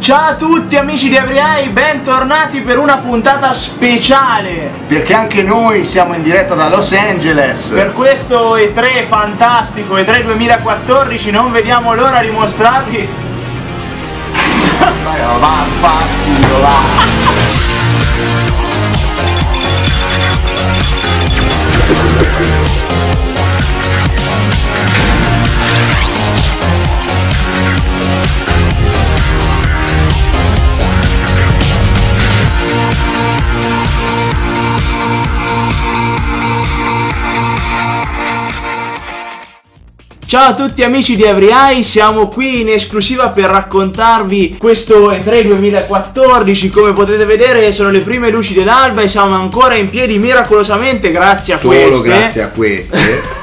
Ciao a tutti amici di Abriai, bentornati per una puntata speciale. Perché anche noi siamo in diretta da Los Angeles. Per questo E3 fantastico, E3 2014, non vediamo l'ora di mostrarvi. Vai, va, va, va. Ciao a tutti amici di Every siamo qui in esclusiva per raccontarvi questo E3 2014 Come potete vedere sono le prime luci dell'alba e siamo ancora in piedi miracolosamente grazie a Solo queste. grazie a queste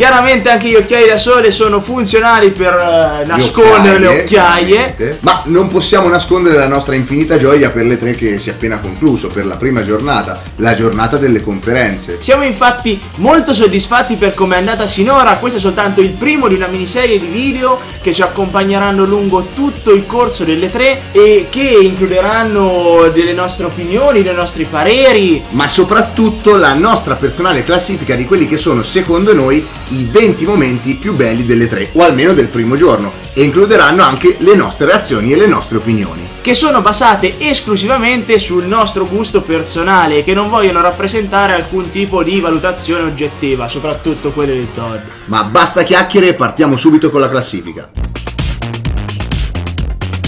Chiaramente anche gli occhiali da sole sono funzionali per eh, nascondere le occhiaie. Ma non possiamo nascondere la nostra infinita gioia per le tre che si è appena concluso Per la prima giornata, la giornata delle conferenze Siamo infatti molto soddisfatti per come è andata sinora, questo è soltanto il primo di una miniserie di video che ci accompagneranno lungo tutto il corso delle tre e che includeranno delle nostre opinioni, dei nostri pareri. ma soprattutto la nostra personale classifica di quelli che sono secondo noi i 20 momenti più belli delle tre, o almeno del primo giorno, e includeranno anche le nostre reazioni e le nostre opinioni. che sono basate esclusivamente sul nostro gusto personale e che non vogliono rappresentare alcun tipo di valutazione oggettiva, soprattutto quelle del Todd. Ma basta chiacchiere, partiamo subito con la classifica.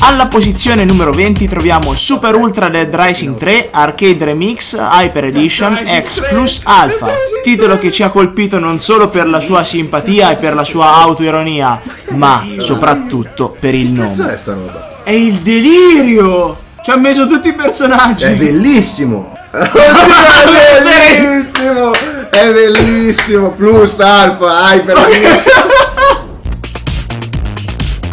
Alla posizione numero 20 troviamo Super Ultra Dead Rising 3 Arcade Remix Hyper Edition X Plus Alpha, titolo che ci ha colpito non solo per la sua simpatia e per la sua autoironia, ma soprattutto per il nome. è sta roba? È il delirio! Ci ha messo tutti i personaggi! È bellissimo! è bellissimo! È bellissimo! Plus, alfa, hyper,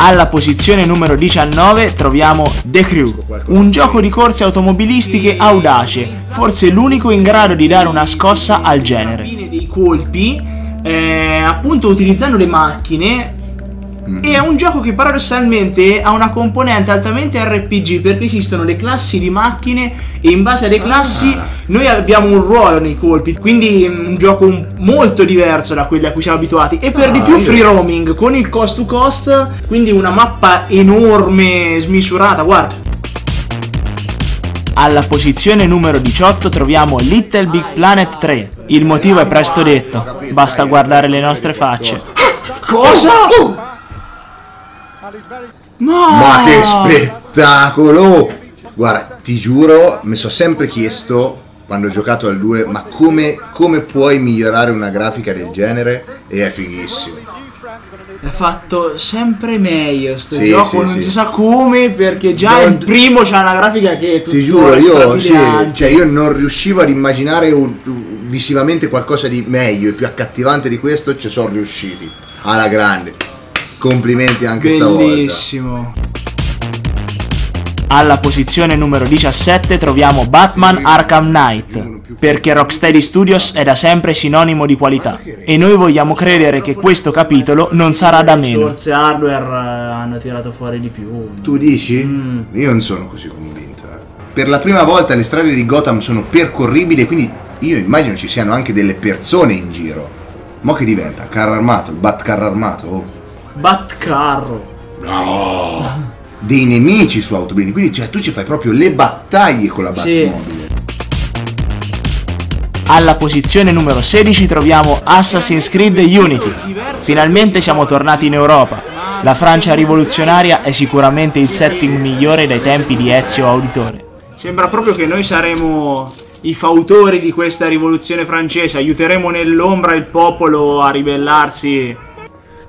Alla posizione numero 19 troviamo The Crew, un gioco di corse automobilistiche audace, forse l'unico in grado di dare una scossa al genere. dei colpi, eh, appunto utilizzando le macchine. E è un gioco che paradossalmente ha una componente altamente RPG perché esistono le classi di macchine e in base alle classi noi abbiamo un ruolo nei colpi, quindi mm, un gioco molto diverso da quelli a cui siamo abituati e per di Ah, più io- free roaming con il cost to cost, quindi una mappa enorme, smisurata, guarda. Alla posizione numero 18 troviamo Little Big Planet 3. Il motivo è presto detto, basta guardare le nostre facce. Cosa? Ma, Ma che spettacolo! Guarda, ti giuro, mi sono sempre chiesto quando ho giocato al 2, ma come, come puoi migliorare una grafica del genere? E è fighissimo. È fatto sempre meglio sto Sì, gioco, sì, non sì. si sa come perché già Non- il primo c'ha una grafica che è tutto Ti giuro, io, cioè io non riuscivo ad immaginare un- visivamente qualcosa di meglio e più accattivante di questo, ci sono riusciti. Alla grande. Complimenti anche stavolta. Bellissimo. Alla posizione numero 17 troviamo Batman Arkham Knight, perché Rocksteady Studios è da sempre sinonimo di qualità e noi vogliamo credere che questo capitolo non sarà da meno. Forse hardware eh, hanno tirato fuori di più. Tu dici? Mm. Io non sono così convinto. eh. Per la prima volta le strade di Gotham sono percorribili quindi io immagino ci siano anche delle persone in giro. Mo che diventa? Carro armato? Il bat carro armato? Oh. Batcarro. No! Dei nemici su autobini, quindi cioè, tu ci fai proprio le battaglie con la Sì. Batmobile. Alla posizione numero 16 troviamo Assassin's Creed Unity. Finalmente siamo tornati in Europa. La Francia rivoluzionaria è sicuramente il setting migliore dai tempi di Ezio Auditore. Sembra proprio che noi saremo i fautori di questa rivoluzione francese, aiuteremo nell'ombra il popolo a ribellarsi.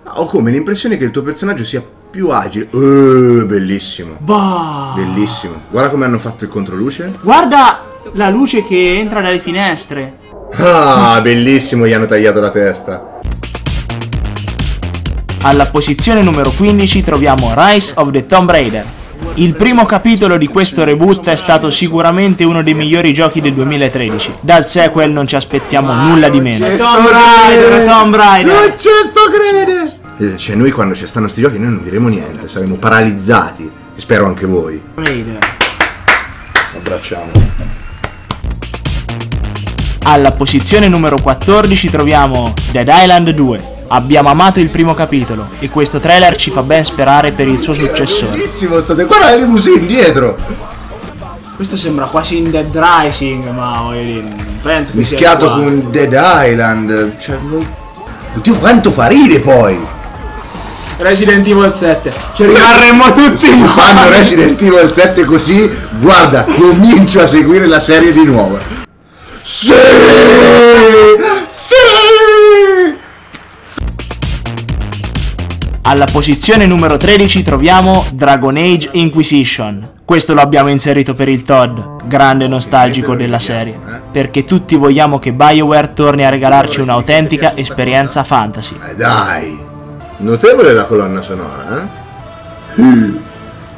Ho come l'impressione che il tuo personaggio sia più agile. Eh, bellissimo. Bah! Bellissimo. Guarda come hanno fatto il controluce. Guarda la luce che entra dalle finestre. Ah, bellissimo, gli hanno tagliato la testa. Alla posizione numero 15 troviamo Rise of the Tomb Raider. Il primo capitolo di questo reboot è stato sicuramente uno dei migliori giochi del 2013. Dal sequel non ci aspettiamo nulla di meno. Tomb Raider! Tomb Raider. Non c'è sto crede! Eh, Cioè, noi quando ci stanno sti giochi noi non diremo niente, saremo paralizzati. Spero anche voi. Raider. Abbracciamo. Alla posizione numero 14 troviamo Dead Island 2. Abbiamo amato il primo capitolo e questo trailer ci fa ben sperare per il suo successore. Bellissimo state. Guarda le limousine dietro. Questo sembra quasi in Dead Rising, ma voglio dire, non penso che Mischiato sia con Dead Island. Cioè, non... Oddio, quanto fa ride poi! Resident Evil 7. Ci rimarremo tutti Se fanno. Resident Evil 7 così, guarda, comincio a seguire la serie di nuovo. Sì! Alla posizione numero 13 troviamo Dragon Age Inquisition. Questo lo abbiamo inserito per il Todd, grande nostalgico della serie, perché tutti vogliamo che BioWare torni a regalarci un'autentica esperienza fantasy. Eh, dai! Notevole la colonna sonora, eh?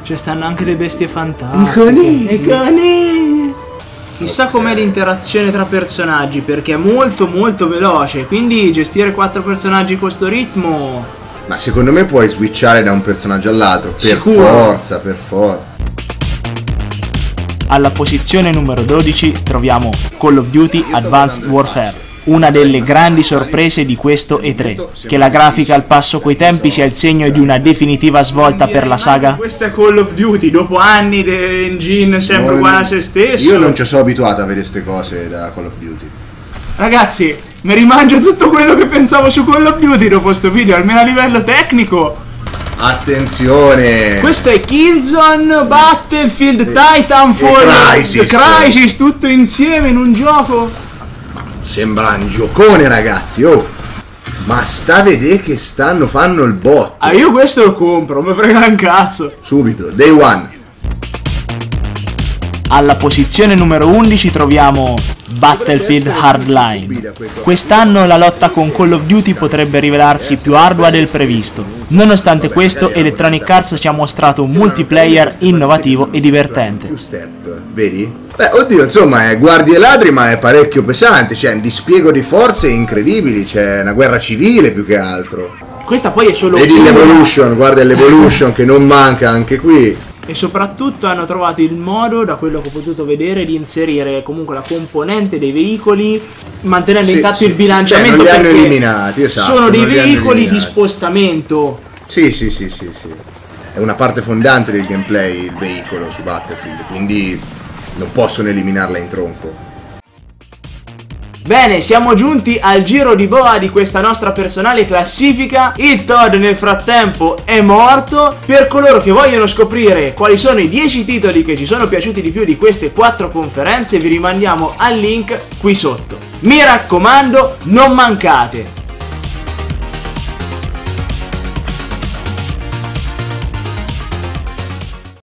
Ci stanno anche le bestie fantastiche. I conigli. I conigli. Chissà com'è l'interazione tra personaggi, perché è molto molto veloce, quindi gestire quattro personaggi con sto ritmo... Ma secondo me puoi switchare da un personaggio all'altro. Per Sicuro. forza, per forza. Alla posizione numero 12 troviamo Call of Duty Advanced Warfare, una delle grandi sorprese di questo E3. Che la grafica al passo coi tempi sia il segno di una definitiva svolta per la saga. Questa è Call of Duty, dopo anni di engine sempre uguale a se stesso. Io non ci sono abituato a vedere queste cose da Call of Duty. Ragazzi, mi rimangio tutto quello che pensavo su Call of Duty dopo sto video, almeno a livello tecnico. Attenzione! Questo è Killzone, Battlefield, Titanfall, Crysis. Crysis, tutto insieme in un gioco. Sembra un giocone, ragazzi. Oh! Ma sta a vedere che stanno, fanno il bot. Ah, io questo lo compro, mi frega un cazzo. Subito, day one. Alla posizione numero 11 troviamo Battlefield Hardline. Quest'anno la lotta con Call of Duty potrebbe rivelarsi più ardua del previsto. Nonostante questo, Electronic Arts ci ha mostrato un multiplayer innovativo e divertente. Vedi? Beh, oddio, insomma, è guardie e ladri, ma è parecchio pesante. C'è un dispiego di forze incredibili. C'è una guerra civile più che altro. Questa poi è solo Vedi l'Evolution, guarda l'Evolution che non manca anche qui. E soprattutto hanno trovato il modo, da quello che ho potuto vedere, di inserire comunque la componente dei veicoli, mantenendo Sì, intatto sì, il sì. bilanciamento. Cioè, non li hanno eliminati, esatto, Sono dei veicoli di spostamento. Sì, sì, sì, sì, sì. È una parte fondante del gameplay il veicolo su Battlefield, quindi non possono eliminarla in tronco. Bene, siamo giunti al giro di boa di questa nostra personale classifica. Il Todd nel frattempo è morto. Per coloro che vogliono scoprire quali sono i 10 titoli che ci sono piaciuti di più di queste 4 conferenze, vi rimandiamo al link qui sotto. Mi raccomando, non mancate.